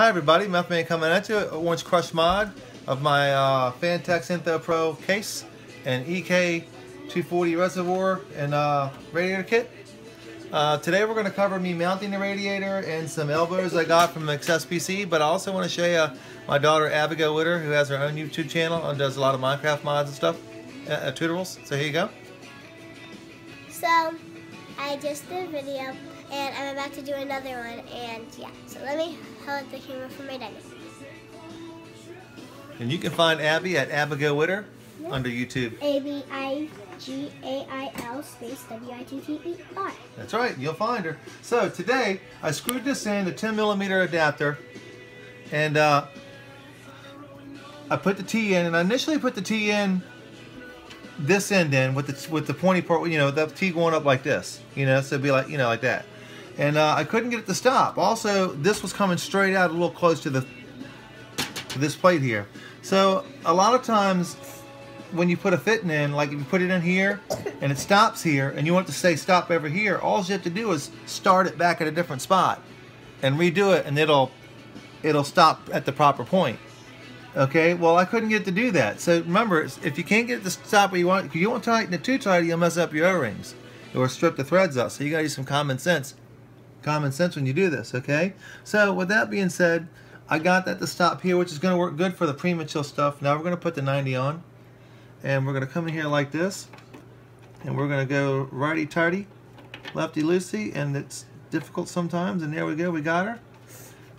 Hi everybody, Methman coming at you, Orange Crush mod of my uh, Phanteks Enthoo Pro case and EK240 reservoir and uh, radiator kit. Uh, today we're going to cover me mounting the radiator and some elbows I got from XSPC, but I also want to show you my daughter Abigail Witter who has her own YouTube channel and does a lot of Minecraft mods and stuff, uh, uh tutorials. So here you go. So, I just did a video and I'm about to do another one and yeah so let me hold the camera for my daddy and you can find Abby at Abigail Witter yep. under YouTube. A-B-I-G-A-I-L space W-I-T-T-E-R that's right you'll find her. So today I screwed this in the 10 millimeter adapter and uh, I put the T in and I initially put the T in this end in with the with the pointy part, you know, the T going up like this, you know, so it'd be like, you know, like that and uh, I couldn't get it to stop. Also, this was coming straight out a little close to the to this plate here. So a lot of times when you put a fitting in, like if you put it in here and it stops here and you want it to say stop over here, all you have to do is start it back at a different spot and redo it and it'll it'll stop at the proper point. Okay, well I couldn't get to do that. So remember, if you can't get it to stop where you want, if you don't tighten it too tight, you'll mess up your O-rings or strip the threads out. So you gotta use some common sense common sense when you do this, okay? So with that being said, I got that to stop here, which is going to work good for the premature stuff. Now we're going to put the 90 on, and we're going to come in here like this, and we're going to go righty-tighty, lefty-loosey, and it's difficult sometimes, and there we go, we got her.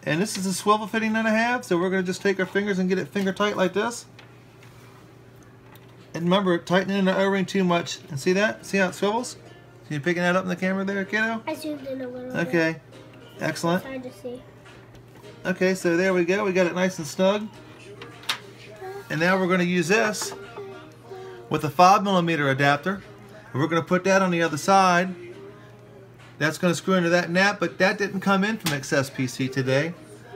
And this is a swivel fitting and a half, so we're going to just take our fingers and get it finger tight like this. And remember, tightening the O-ring too much, and see that? See how it swivels? You picking that up in the camera there, kiddo? I zoomed in a little Okay. Bit. Excellent. It's hard to see. Okay, so there we go. We got it nice and snug. And now we're going to use this with a 5 millimeter adapter. We're going to put that on the other side. That's going to screw into that nap, but that didn't come in from XSPC today.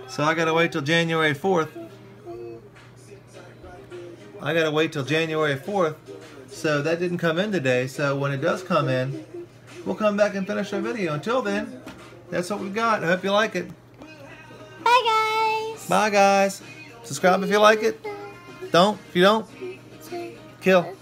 So I got to wait till January 4th. I got to wait till January 4th. So that didn't come in today. So when it does come in, we'll come back and finish our video. Until then, that's what we've got. I hope you like it. Bye, guys. Bye, guys. Subscribe if you like it. Don't. If you don't, kill.